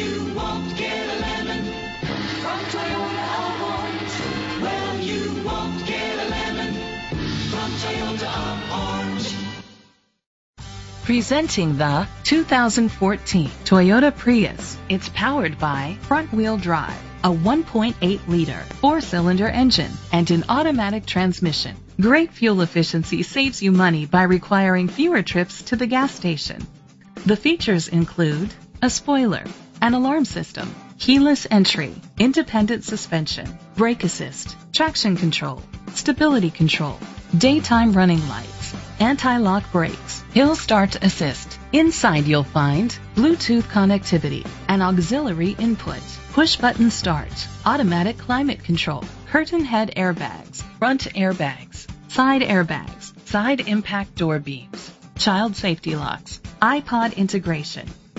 you won't get a lemon from Toyota Well, you won't get a lemon from Toyota Presenting the 2014 Toyota Prius. It's powered by front-wheel drive, a 1.8-liter four-cylinder engine, and an automatic transmission. Great fuel efficiency saves you money by requiring fewer trips to the gas station. The features include a spoiler, an alarm system, keyless entry, independent suspension, brake assist, traction control, stability control, daytime running lights, anti-lock brakes, hill start assist. Inside you'll find Bluetooth connectivity, an auxiliary input, push button start, automatic climate control, curtain head airbags, front airbags, side airbags, side impact door beams, child safety locks, iPod integration.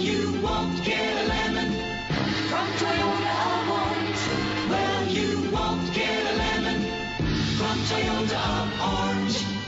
you won't get a lemon from Toyota Orange. Well, you won't get a lemon from Toyota Orange.